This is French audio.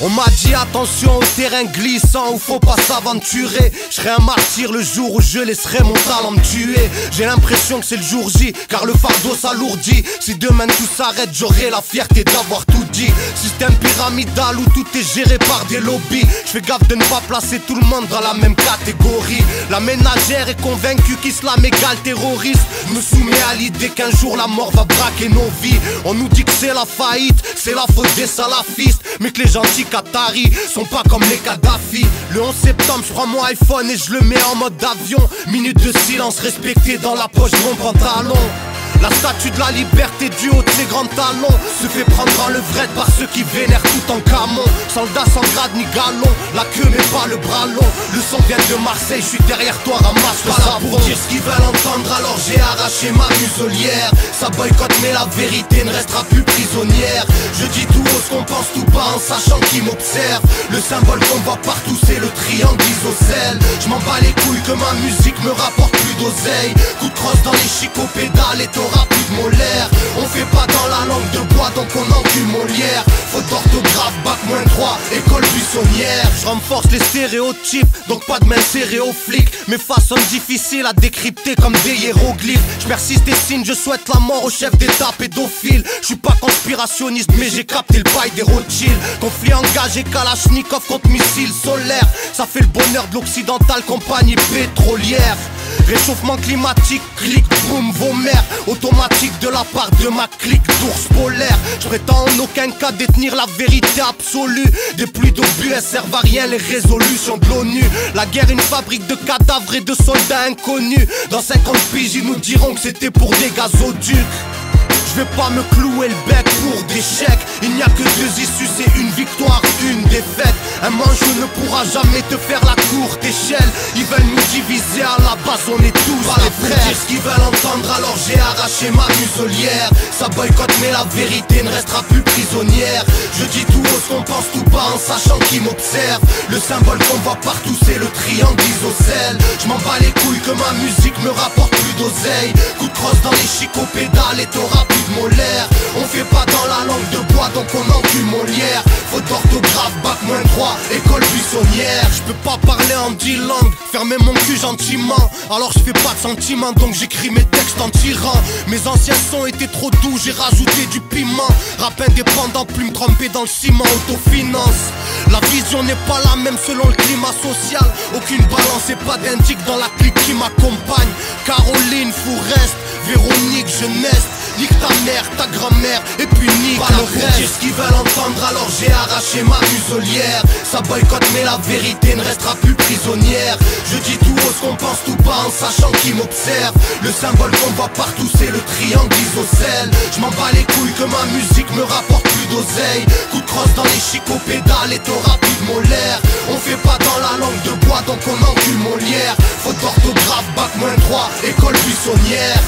On m'a dit attention au terrain glissant où faut pas s'aventurer. Je serai un martyr le jour où je laisserai mon talent me tuer. J'ai l'impression que c'est le jour J, car le fardeau s'alourdit. Si demain tout s'arrête, j'aurai la fierté d'avoir tout Système pyramidal où tout est géré par des lobbies. Je fais gaffe de ne pas placer tout le monde dans la même catégorie. La ménagère est convaincue qu'islam égale terroriste. Me soumet à l'idée qu'un jour la mort va braquer nos vies. On nous dit que c'est la faillite, c'est la faute des salafistes. Mais que les gentils Qataris sont pas comme les Kadhafi. Le 11 septembre, je prends mon iPhone et je le mets en mode avion. Minute de silence respectée dans la poche de mon pantalon. La statue de la liberté du haut de ses grands talons Se fait prendre en levrette par ceux qui vénèrent tout en camon. Soldat sans grade ni galon, la queue mais pas le bras long. Le son vient de Marseille, je suis derrière toi, ramasse le savon. pour dire ce qu'ils veulent entendre alors j'ai arraché ma muselière. Ça boycotte mais la vérité ne restera plus prisonnière. Je dis ce qu'on pense tout bas en sachant qui m'observe Le symbole qu'on voit partout c'est le triangle isocèle Je m'en bats les couilles que ma musique me rapporte plus d'oseille. Coup de crosse dans les chicots pédales et rapide molaire On fait pas dans la langue de bois donc on encule Molière. Faute d'orthographe, moins 3, école buissonnière. Je renforce les stéréotypes, donc pas de main serrée aux flics Mes façons difficiles à décrypter comme des hiéroglyphes. Je persiste et signe, je souhaite la mort au chef d'état pédophile. Je suis pas conspirationniste mais j'ai capté le bail des Rothschild. Conflit engagé Kalachnikov contre missiles solaires Ça fait le bonheur de l'occidental compagnie pétrolière Réchauffement climatique, clic, boum, vos mères Automatique de la part de ma clique d'ours polaire. Je prétends en aucun cas détenir la vérité absolue. Des pluies d'obus, elles servent à rien les résolutions de l'ONU. La guerre une fabrique de cadavres et de soldats inconnus. Dans 50 piges ils nous diront que c'était pour des gazoducs. Je vais pas me clouer le bec pour des chèques. Il n'y a que deux issues, c'est une victoire, une défaite. Un manchot ne pourra jamais te faire la courte Ils veulent nous diviser, à la base on est tous pas les frères. dire ce qu'ils veulent entendre alors j'ai arraché ma muselière. Ça boycotte mais la vérité ne restera plus prisonnière. Je dis tout haut ce qu'on pense tout bas en sachant qui m'observe Le symbole qu'on voit partout c'est le triangle isocèle. Je m'en bats les couilles que ma musique me rapporte plus d'oseille. Coup de crosse dans les chicots pédales et t'auras plus molaire On fait pas dans la langue de donc on encule Molière. Faute d'orthographe, bac moins 3, école buissonnière. Je peux pas parler en dix langues, fermer mon cul gentiment. Alors je fais pas de sentiments donc j'écris mes textes en tirant. Mes anciens sons étaient trop doux, j'ai rajouté du piment. Rap indépendant, plume trempée dans le ciment, autofinance. La vision n'est pas la même selon le climat social. Aucune balance et pas d'indique dans la clique qui m'accompagne. Caroline, Fourest, Véronique, Jeunesse Nique ta mère, ta grand-mère et puis nique le reste ce qu'ils veulent entendre alors? J'ai arraché ma muselière. Ça boycotte mais la vérité ne restera plus prisonnière. Je dis tout haut ce qu'on pense tout bas en sachant qui m'observe Le symbole qu'on voit partout c'est le triangle isocèle. Je m'en bats les couilles que ma musique me rapporte plus d'oseille. Coup de crosse dans les chicots pédales et t'auras plus de molaire. On fait pas dans la langue de bois donc on encule Molière. Faute d'orthographe, bac moins 3, école buissonnière